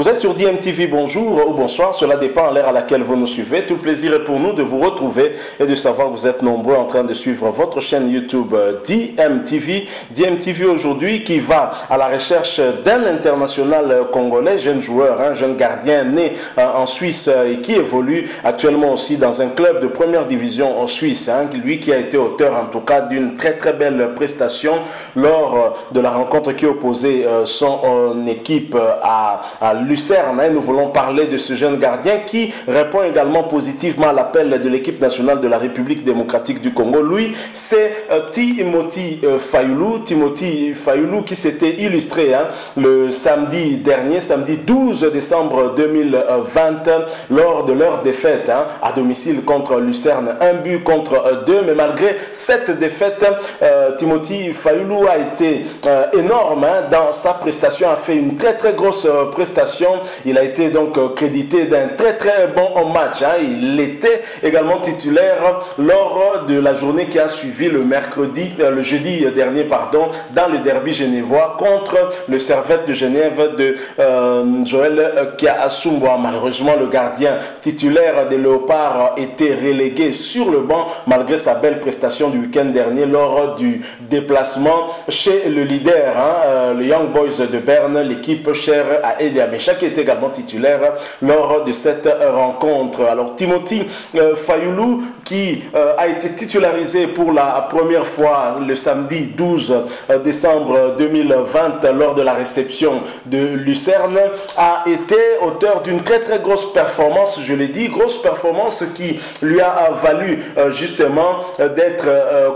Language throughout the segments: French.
Vous êtes sur DMTV, bonjour ou bonsoir, cela dépend à l'heure à laquelle vous nous suivez. Tout plaisir est pour nous de vous retrouver et de savoir que vous êtes nombreux en train de suivre votre chaîne YouTube euh, DMTV. DMTV aujourd'hui qui va à la recherche d'un international congolais, jeune joueur, un jeune gardien né euh, en Suisse euh, et qui évolue actuellement aussi dans un club de première division en Suisse. Hein. lui qui a été auteur en tout cas d'une très très belle prestation lors de la rencontre qui opposait son équipe à, à Lucerne. Hein, nous voulons parler de ce jeune gardien qui répond également positivement à l'appel de l'équipe nationale de la République démocratique du Congo. Lui, c'est euh, Timothy euh, Fayoulou. Timothy Fayoulou qui s'était illustré hein, le samedi dernier, samedi 12 décembre 2020, lors de leur défaite hein, à domicile contre Lucerne. Un but contre euh, deux, mais malgré cette défaite, Timothy Fayoulou a été énorme dans sa prestation, a fait une très très grosse prestation il a été donc euh, crédité d'un très très bon match. Hein. Il était également titulaire lors de la journée qui a suivi le mercredi, euh, le jeudi dernier, pardon, dans le derby genevois contre le Servette de Genève de euh, Joël Kiasumboa. Malheureusement, le gardien titulaire des Léopards était relégué sur le banc malgré sa belle prestation du week-end dernier lors du déplacement chez le leader, hein, le Young Boys de Berne, l'équipe chère à Elia qui est également titulaire lors de cette rencontre. Alors Timothy euh, Fayoulou qui euh, a été titularisé pour la première fois le samedi 12 euh, décembre 2020 lors de la réception de Lucerne a été auteur d'une très très grosse performance, je l'ai dit, grosse performance qui lui a valu justement d'être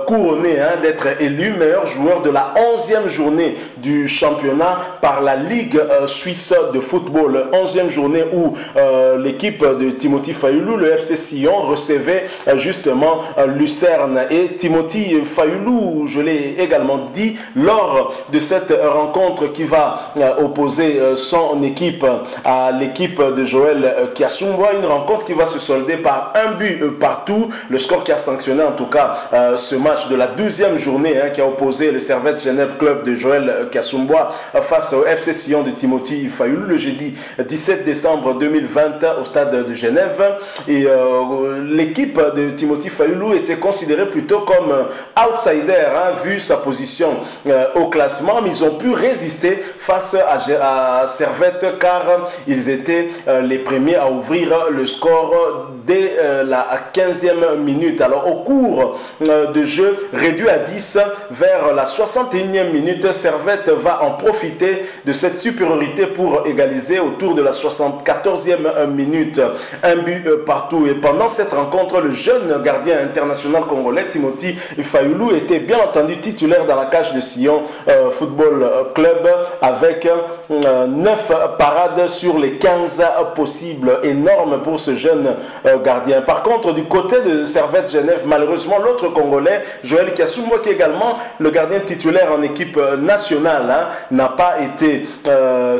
couronné, hein, d'être élu meilleur joueur de la 11e journée du championnat par la Ligue suisse de football. Football, 11e journée où euh, l'équipe de Timothy Fayoulou, le FC Sion, recevait euh, justement euh, Lucerne. Et Timothy Fayoulou, je l'ai également dit, lors de cette rencontre qui va opposer son équipe à l'équipe de Joël Kiasumwa, une rencontre qui va se solder par un but partout. Le score qui a sanctionné en tout cas ce match de la 12e journée hein, qui a opposé le Servette Genève Club de Joël Kiasumwa face au FC Sion de Timothy Fayoulou le jeudi 17 décembre 2020 au stade de Genève. Et euh, l'équipe de Timothy Fayoulou était considérée plutôt comme outsider, hein, vu sa position euh, au classement, mais ils ont pu résister face à, Servette car ils étaient euh, les premiers à ouvrir le score dès la 15e minute. Alors au cours de jeu réduit à 10 vers la 61e minute, Servette va en profiter de cette supériorité pour égaliser autour de la 74e minute. Un but euh, partout. Et pendant cette rencontre, le gardien international congolais, Timothy Fayoulou, était bien entendu titulaire dans la cage de Sion euh, Football Club avec 9 euh, parades sur les 15 possibles. Énorme pour ce jeune gardien. Par contre, du côté de Servette Genève, malheureusement, l'autre Congolais, Joël Kiasumwa, qui est également le gardien titulaire en équipe nationale, hein, n'a pas été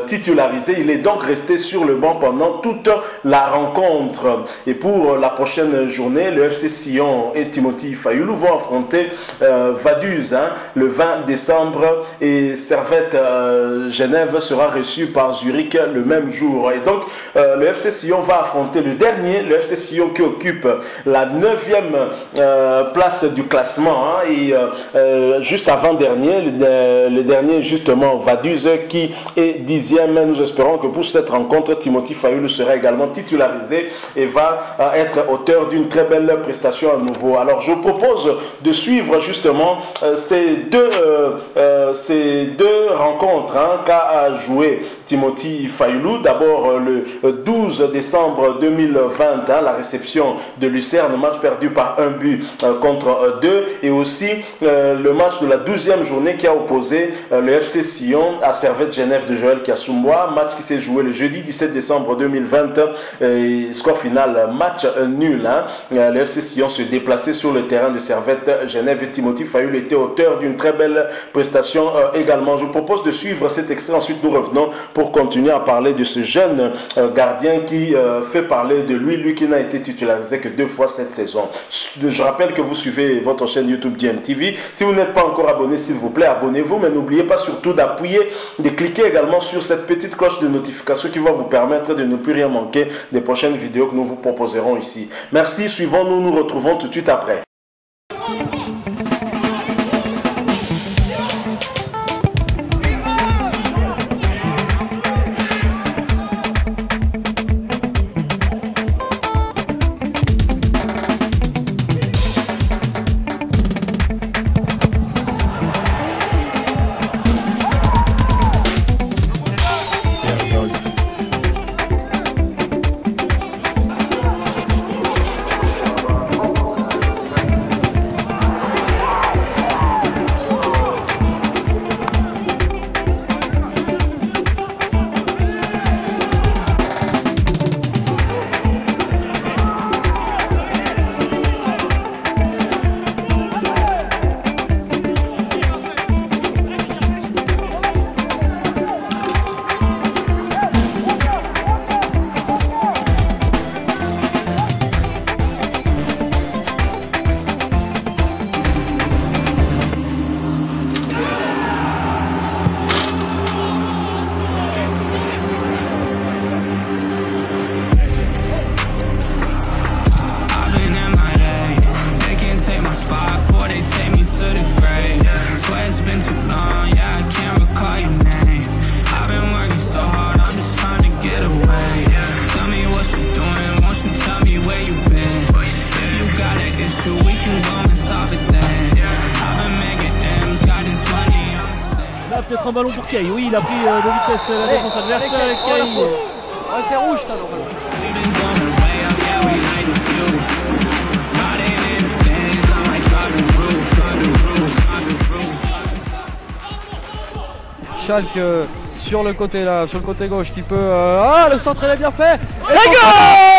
titularisé il est donc resté sur le banc pendant toute la rencontre. Et pour la prochaine journée, le FC Sion et Timothy Fayoulou vont affronter euh, Vaduz hein, le 20 décembre et Servette euh, Genève sera reçu par Zurich le même jour. Et donc euh, le FC Sion va affronter le dernier, le FC Sion qui occupe la neuvième place du classement hein, et juste avant dernier, le, dernier justement Vaduz qui est dixième. Nous espérons que pour cette rencontre, Timothy Fayoulou sera également titularisé et va euh, être auteur d'une très belle prestation à nouveau. Alors je propose de suivre justement euh, ces, deux, euh, ces deux rencontres hein, joué Timothy Fayoulou. D'abord le 12 décembre 2020, hein, la réception de Lucerne, match perdu par un but contre deux. Et aussi le match de la 12e journée qui a opposé le FC Sion à Servette Genève de Joël Kiasumbois. Match qui s'est joué le jeudi 17 décembre 2020. Et score final, match nul. Hein. Le FC Sion se déplaçait sur le terrain de Servette Genève et Timothy Fayoul était auteur d'une très belle prestation également. Je vous propose de suivre cet extrait. Ensuite, nous revenons pour continuer à parler de ce jeune gardien qui fait parler de lui, lui qui n'a été titularisé que deux fois cette saison. Je rappelle que vous suivez votre chaîne YouTube DMTV. Si vous n'êtes pas encore abonné, s'il vous plaît, abonnez-vous, mais n'oubliez pas surtout d'appuyer, de cliquer également sur cette petite cloche de notification qui va vous permettre de ne plus rien manquer des prochaines vidéos que nous vous proposerons ici. Merci, suivons-nous, nous retrouvons tout de suite après. Ballon pour Kay. Oui, il a pris euh, de vitesse la défense adversaire et Kay. Ouais, c'est rouge ça normalement. Schalke euh, sur le côté là, sur le côté gauche qui peut. Euh... Ah le centre il est bien fait Et, et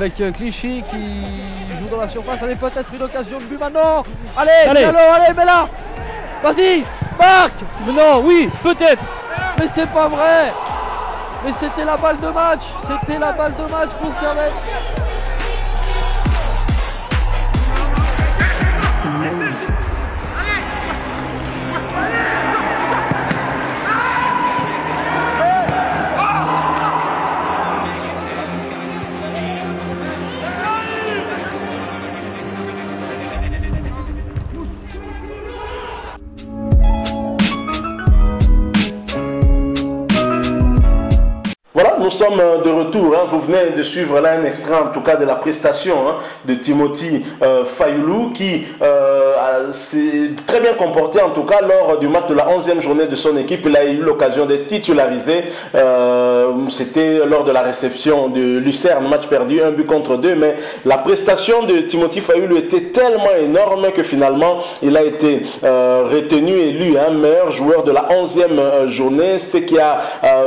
avec euh, Clichy qui joue dans la surface. Allez, peut-être une occasion de but maintenant. Allez, allez, allez, Bella. Vas-y, marque. Non, oui, peut-être. Mais c'est pas vrai. Mais c'était la balle de match. C'était la balle de match pour Servette. Nous sommes euh, de retour. Hein. Vous venez de suivre là un extrait, en tout cas, de la prestation hein, de Timothy euh, Fayoulou, qui euh, s'est très bien comporté, en tout cas, lors du match de la 11e journée de son équipe. Il a eu l'occasion d'être titularisé. C'était lors de la réception de Lucerne, match perdu, un but contre deux. Mais la prestation de Timothy Fayoulou était tellement énorme que finalement, il a été retenu, élu hein, meilleur joueur de la 11e journée, ce qui a,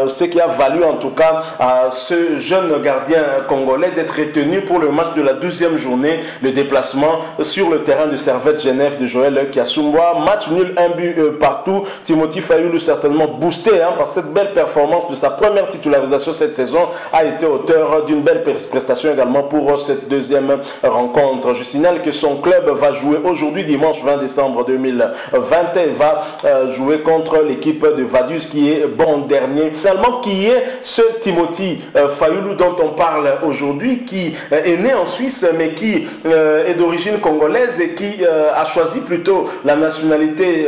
qui a valu, en tout cas, à ce jeune gardien congolais d'être retenu pour le match de la 12e journée, le déplacement sur le terrain de Servette Genève de Joël Kiasumwa. Match nul, un but euh, partout. Timothy Fayoulou certainement boosté hein, par cette belle performance de sa première titularisation cette saison a été auteur d'une belle prestation également pour cette deuxième rencontre. Je signale que son club va jouer aujourd'hui dimanche 20 décembre 2020 et va euh, jouer contre l'équipe de Vaduz qui est bon dernier. Finalement, qui est ce Timothy euh, Fayoulou dont on parle aujourd'hui, qui euh, est né en Suisse mais qui euh, est d'origine congolaise et qui a choisi plutôt la nationalité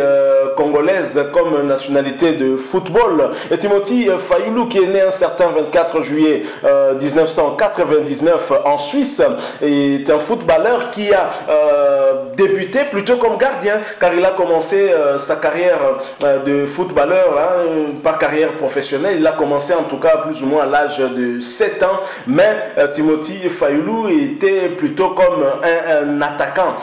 congolaise comme nationalité de football. Et Timothy Fayoulou, qui est né un certain 24 juillet 1999 en Suisse, est un footballeur qui a débuté plutôt comme gardien, car il a commencé sa carrière de footballeur hein, par carrière professionnelle. Il a commencé en tout cas plus ou moins à l'âge de 7 ans, mais Timothy Fayoulou était plutôt comme un, attaquant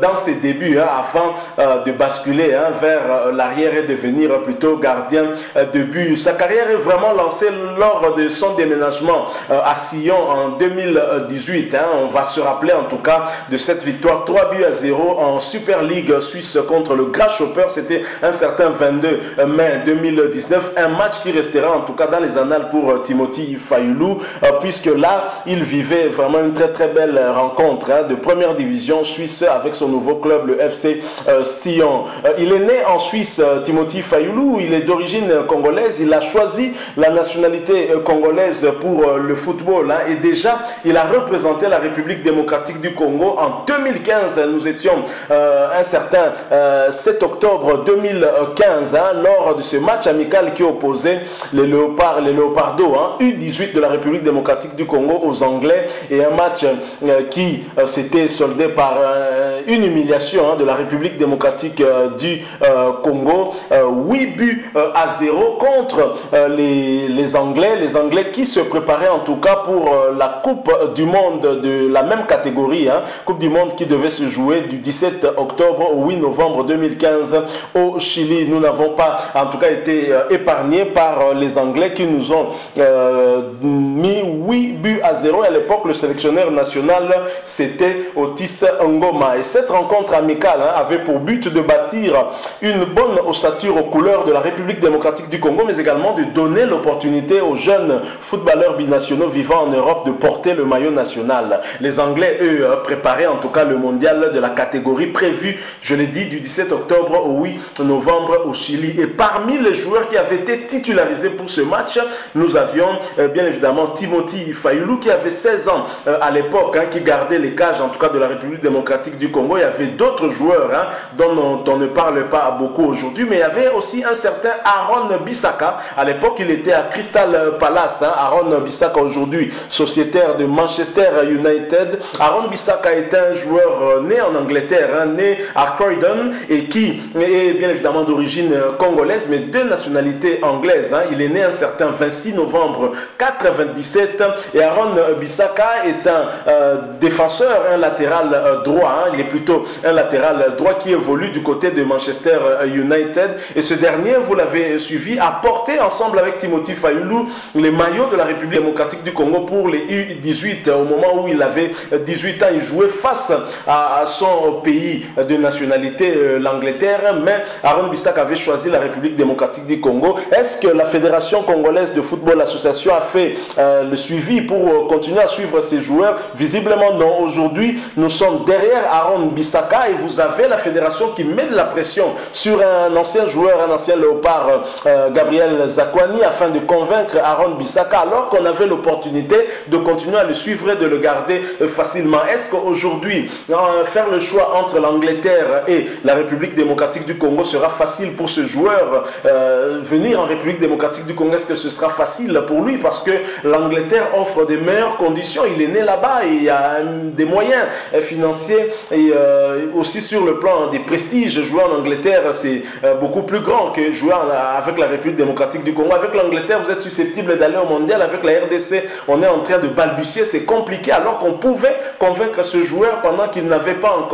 dans ses débuts, hein, avant de basculer hein, vers l'arrière et devenir plutôt gardien de but. Sa carrière est vraiment lancée lors de son déménagement à Sion en 2018. On va se rappeler en tout cas de cette victoire 3 buts à 0 en Super League suisse contre le Grasshopper. C'était un certain 22 mai 2019. Un match qui restera en tout cas dans les annales pour Timothy Fayoulou, puisque là, il vivait vraiment une très très belle rencontre hein, de première division suisse avec son nouveau club, le FC Sion. il est né en Suisse, Timothy Fayoulou. Il est d'origine congolaise. Il a choisi la nationalité congolaise pour le football. Hein, et déjà, il a représenté la République démocratique du Congo en 2015. Nous étions un certain 7 octobre 2015 hein, lors de ce match amical qui opposait les Léopards, les Léopardos, hein, U18 de la République démocratique du Congo aux Anglais et un match qui s'était soldé par une humiliation de la République démocratique du Congo. 8 buts à 0 contre les, Anglais. Les Anglais qui se préparaient en tout cas pour la Coupe du Monde de la même catégorie. Hein, coupe du Monde qui devait se jouer du 17 octobre au 8 novembre 2015 au Chili. Nous n'avons pas en tout cas été épargnés par les Anglais qui nous ont mis 8 buts à 0. Et à l'époque, le sélectionneur national, c'était Otis Ngoma. Et cette rencontre amicale hein, avait pour but de bâtir une bonne ossature aux couleurs de la République démocratique du Congo, mais également de donner l'opportunité aux jeunes footballeurs binationaux vivant en Europe de porter le maillot national. Les Anglais, eux, préparaient en tout cas le mondial de la catégorie prévue, je l'ai dit, du 17 octobre au 8 novembre au Chili. Et parmi les joueurs qui avaient été titularisés pour ce match, nous avions bien évidemment Timothy Fayoulou qui avait 16 ans à l'époque, hein, qui gardait les cages en tout cas de la République démocratique du Congo. Il y avait d'autres joueurs hein, dont on, ne parle pas beaucoup aujourd'hui, mais il y avait aussi un certain Aaron Bissaka. À l'époque, il était à Crystal Palace. Hein. Aaron Bissaka aujourd'hui, sociétaire de Manchester United. Aaron Bissaka est un joueur né en Angleterre, né à Croydon et qui est bien évidemment d'origine congolaise, mais de nationalité anglaise. Il est né un certain 26 novembre 97 et Aaron Bissaka est un défenseur, un latéral droit. Il est plutôt un latéral droit qui évolue du côté de Manchester United. Et ce dernier, vous l'avez suivi, a porté ensemble avec Timothy Fayoulou les maillots de la République démocratique du Congo pour les U18. Au moment où il avait 18 ans, il jouait face à, son pays de nationalité, l'Angleterre. Mais Aaron Bissak avait choisi la République démocratique du Congo. Est-ce que la Fédération congolaise de football association a fait le suivi pour continuer à suivre ces joueurs? Visiblement non. Aujourd'hui, nous sommes derrière Aaron Bissaka et vous avez la fédération qui met de la pression sur un ancien joueur, un ancien léopard, euh, Gabriel Zakwani, afin de convaincre Aaron Bissaka, alors qu'on avait l'opportunité de continuer à le suivre et de le garder euh, facilement. Est-ce qu'aujourd'hui, euh, faire le choix entre l'Angleterre et la République démocratique du Congo sera facile pour ce joueur Venir en République démocratique du Congo, est-ce que ce sera facile pour lui? Parce que l'Angleterre offre des meilleures conditions. Il est né là-bas il y a des moyens financiers et aussi sur le plan des prestiges. Jouer en Angleterre, c'est beaucoup plus grand que jouer avec la République démocratique du Congo. Avec l'Angleterre, vous êtes susceptible d'aller au mondial. Avec la RDC, on est en train de balbutier. C'est compliqué alors qu'on pouvait convaincre ce joueur pendant qu'il n'avait pas encore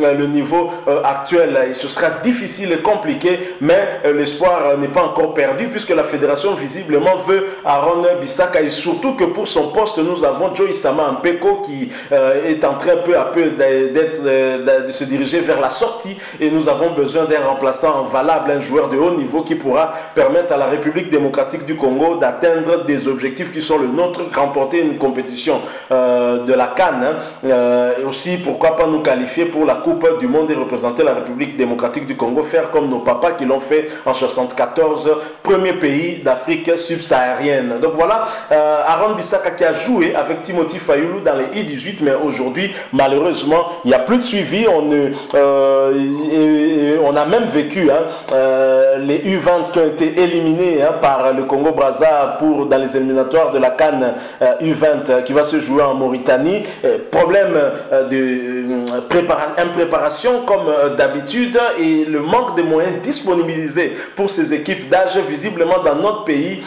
le niveau actuel. Et ce sera difficile et compliqué, mais l'espoir n'est pas encore perdu puisque la fédération visiblement veut Aaron Bissaka. Et surtout que pour son poste, nous avons Joe Isama Mpeko qui est en train peu à peu d'être, de se diriger vers la sortie. Et nous avons besoin d'un remplaçant valable, un joueur de haut niveau qui pourra permettre à la République démocratique du Congo d'atteindre des objectifs qui sont le nôtre, remporter une compétition de la Cannes et aussi pourquoi pas nous qualifier pour la Coupe du Monde et représenter la République démocratique du Congo, faire comme nos papas qui l'ont fait en 74, premier pays d'Afrique subsaharienne. Donc voilà, euh, Aaron Bissaka qui a joué avec Timothy Fayoulou dans les I-18, mais aujourd'hui, malheureusement, il n'y a plus de suivi. On, euh, on a même vécu hein, euh, les U20 qui ont été éliminés hein, par le Congo-Brazza pour dans les éliminatoires de la Cannes U20 qui va se jouer en Mauritanie. problème de impréparation comme d'habitude et le manque de moyens disponibilisés pour ces équipes d'âge visiblement dans notre pays,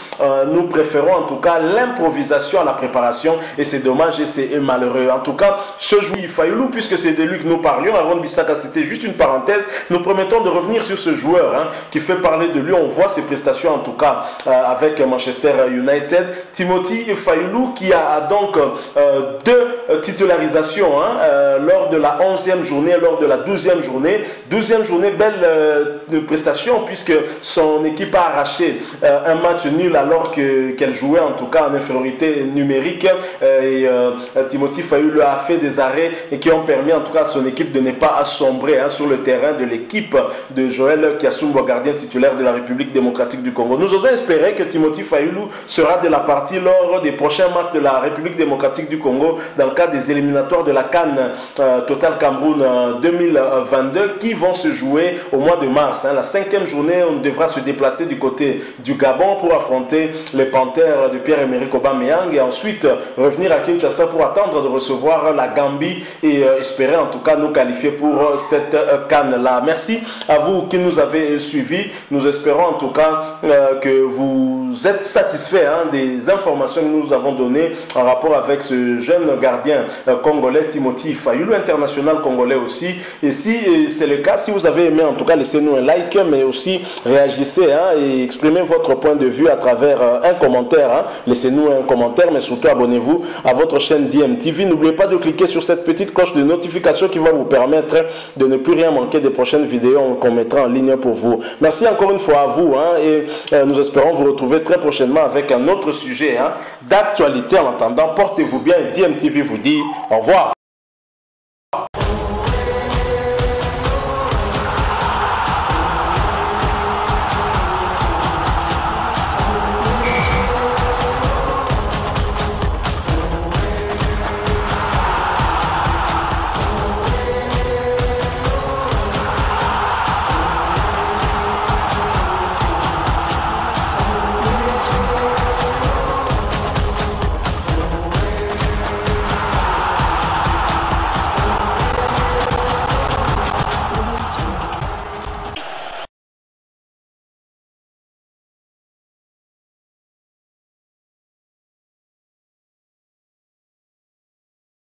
nous préférons en tout cas l'improvisation à la préparation et c'est dommage et c'est malheureux. En tout cas, ce joueur Fayoulou, puisque c'est de lui que nous parlions, Aaron Bissaka, c'était juste une parenthèse, nous promettons de revenir sur ce joueur hein, qui fait parler de lui. On voit ses prestations en tout cas euh, avec Manchester United. Timothy Fayoulou qui a donc euh, deux titularisations hein, lors de la 11e journée, lors de la 12e journée. 12e journée, belle prestation puisque son équipe a arraché un match nul alors qu'elle jouait en tout cas en infériorité numérique. Euh, et euh, Timothy Fayou a fait des arrêts et qui ont permis en tout cas à son équipe de ne pas assombrer hein, sur le terrain de l'équipe de Joël Kiasumbo, gardien titulaire de la République démocratique du Congo. Nous osons espérer que Timothy Fayoulou sera de la partie lors des prochains matchs de la République démocratique du Congo dans le cadre des éliminatoires de la Cannes euh, Total Cameroun 2022 qui vont se jouer au mois de mars. Hein. La cinquième journée, on devra se déplacer du côté du Gabon pour affronter les Panthères de Pierre-Emerick Aubameyang et ensuite revenir à Kinshasa pour attendre de recevoir la Gambie et euh, espérer en tout cas nous qualifier pour euh, cette euh, canne-là. Merci à vous qui nous avez suivis. Nous espérons en tout cas que vous êtes satisfaits hein, des informations que nous avons données en rapport avec ce jeune gardien congolais Timothy Fayoulou, international congolais aussi. Et si c'est le cas, si vous avez aimé en tout cas, laissez-nous un like, mais aussi réagissez hein, et exprimez votre point de vue à travers un commentaire. Hein. Laissez-nous un commentaire, mais surtout abonnez-vous à votre chaîne DMTV. N'oubliez pas de cliquer sur cette petite cloche de notification qui va vous permettre de ne plus rien manquer des prochaines vidéos qu'on mettra en ligne pour vous. Merci encore une fois à vous hein, et euh, nous espérons vous retrouver très prochainement avec un autre sujet d'actualité. En attendant, portez-vous bien et DMTV vous dit au revoir.